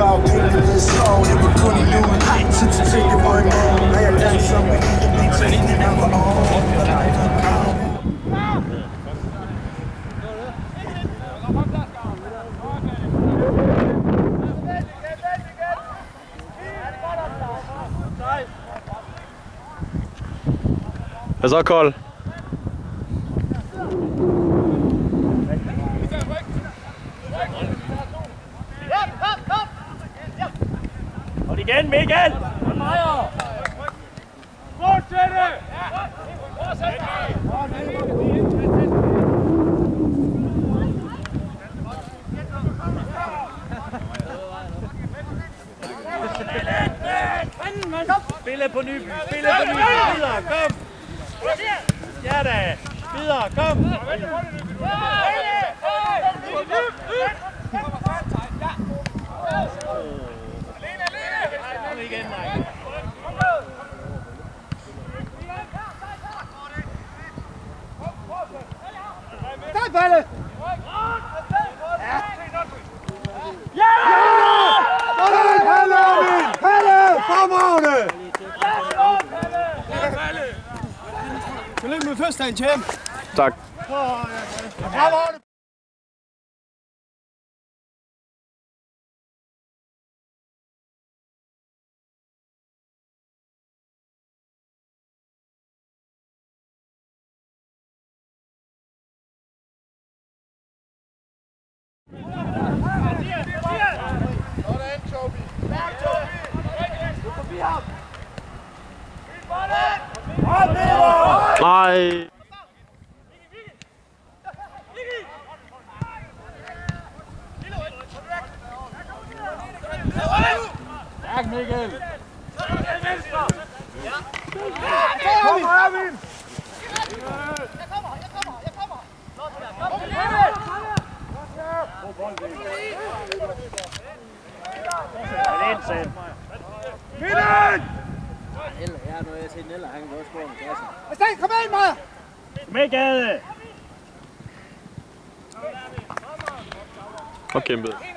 about being in this song since you take it a I have done something be all. Call? Spille på ny, spille på ny, videre, kom! Ja da, videre, kom! Kom igen, nej. Stop, Palle! onsdagens hjem. Tak. Bravo! Bye. sat. Vinden! Eller, jeg har noget, jeg set Neller, han kan også score med kassen. Sten, kom ind, Maja! Kom ind, Gade! Og kæmpet. Hej.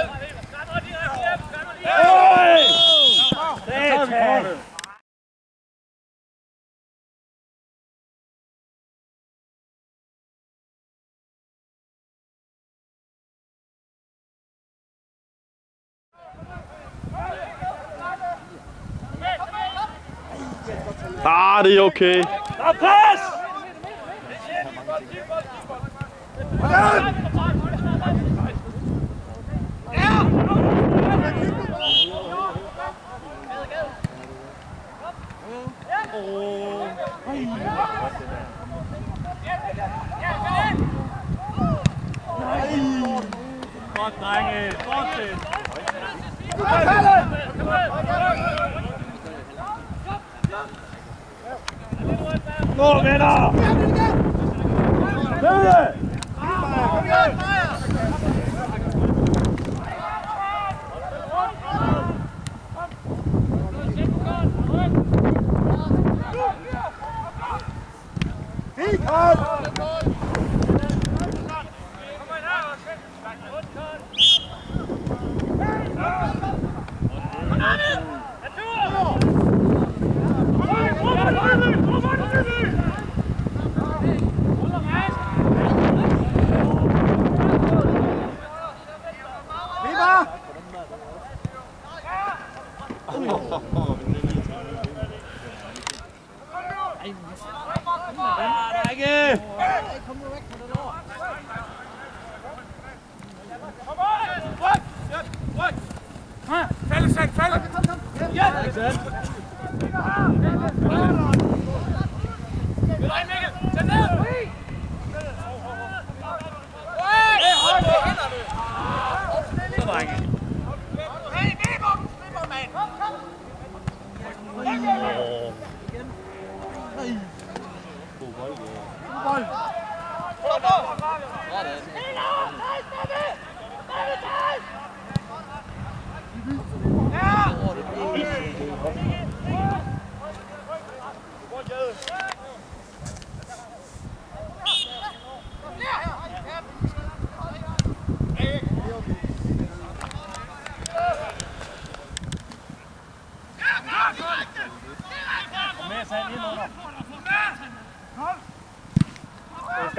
Hey! Hey! Ah, det er okay. Der er pres! Ja!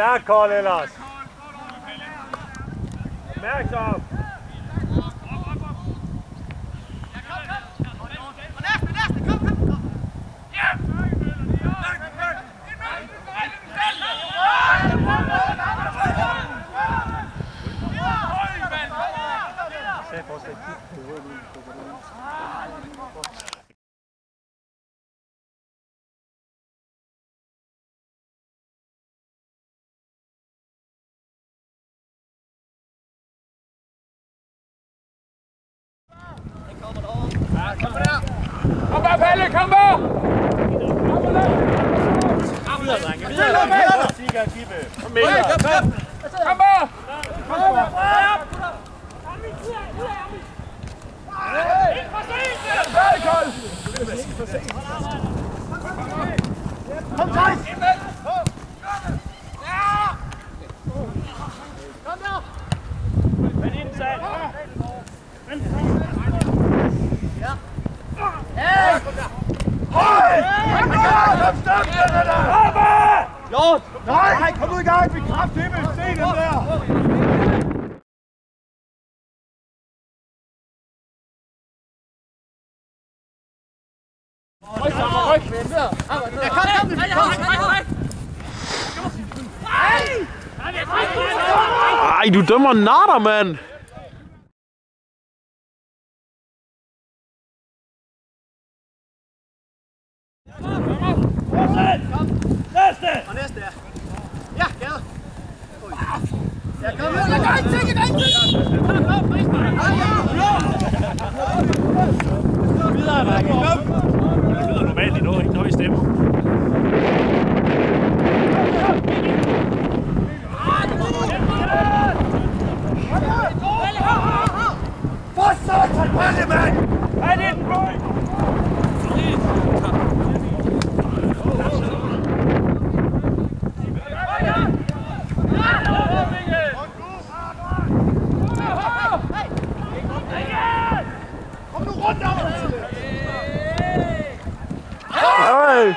Det er Kold, ellers. Opmærksom. Kom bare, Palle, kom bare! Videre, drenge. Videre, drenge. Sigurd Kibbe. Kom med. Kom bare! Færdig, Kold! Kom, Thijs! Vend ind, sand. Kom, stop den der! Lort! Nej, nej, kom ud i gang! Vi kraft himmel! Se den der! Ej, du dømmer natter, mand. Videre, drenge. Det lyder normalt i noget, ikke høj stemme. For satan, Palle, mand! Vend ind, boy. Kom nu rundt om! Ej.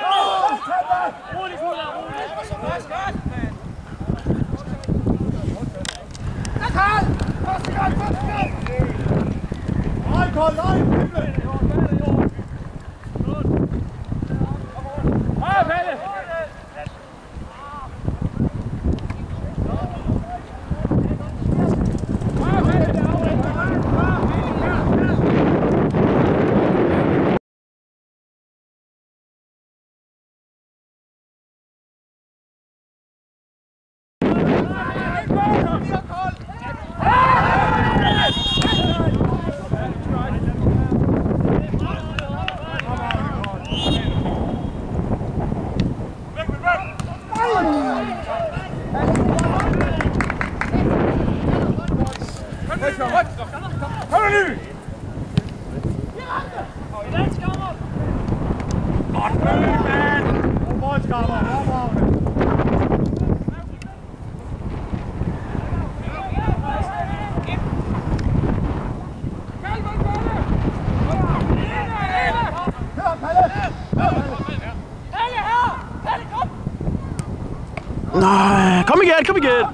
Karl! Første gang, første gang! Nej, Kold, nej! Himmel! Kom nu, Ly! Godt møde, mand! Målskammer, fremragende! Hør, Palle! Igen, kom igen.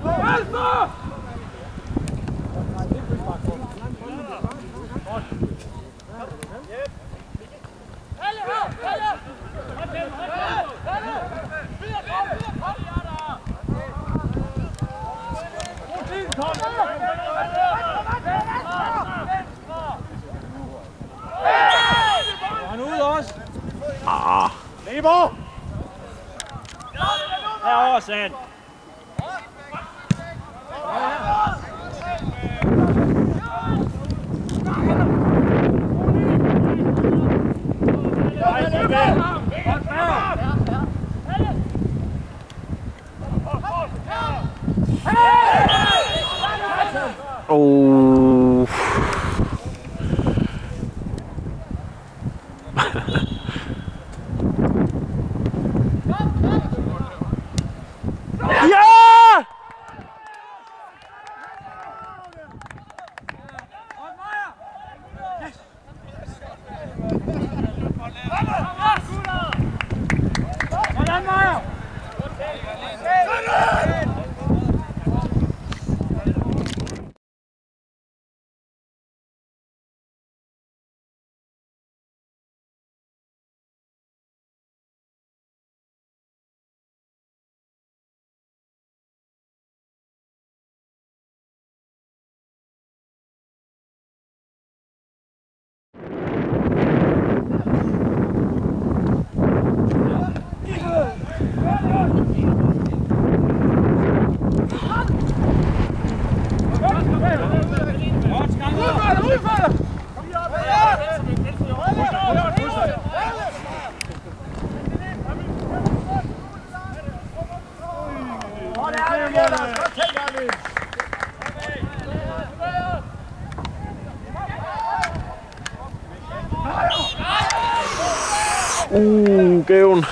Han er ude også. Ah. Leber. Herovre, sand. Uh, gaven.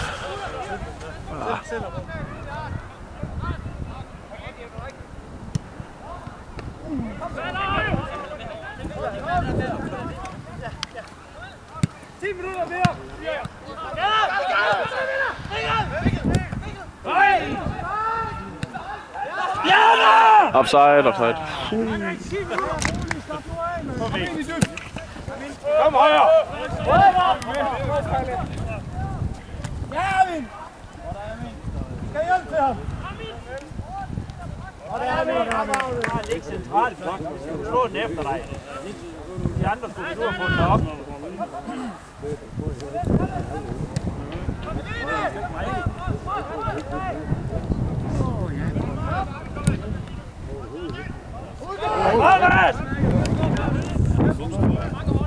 Upside, upside. Kom højre! Ja, Erwin! Skal hjælpe til ham? Og der er vi, der er vi. Bare ligge centralt, flot. Du skal slå den efter dig. De andre skulle du have fundet dig op. Thomas! Og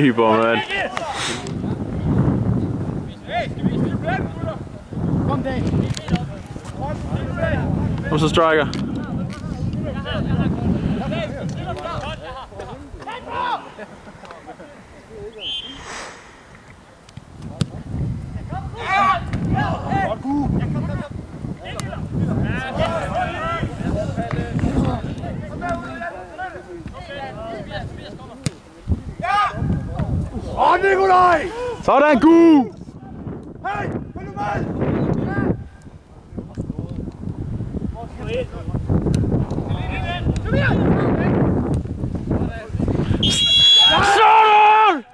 Feber, mand. Kom, Dan. Kom så, striker. Og Nikolaj! Sådan, gu! Hey, følg nu med! Sådan!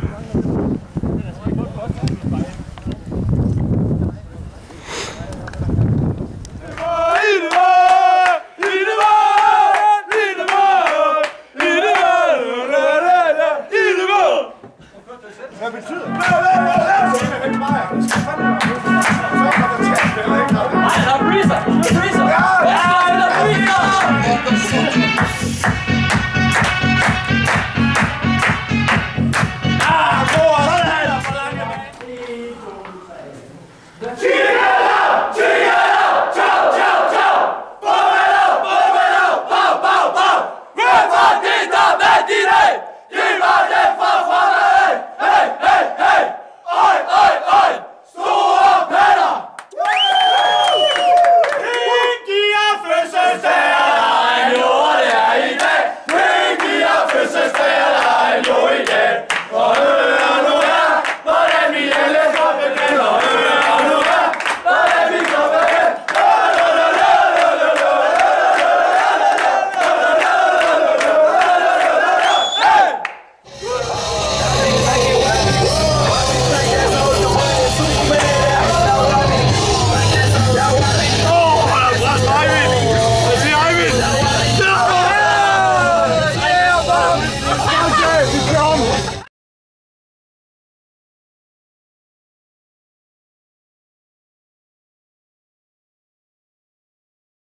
第一人。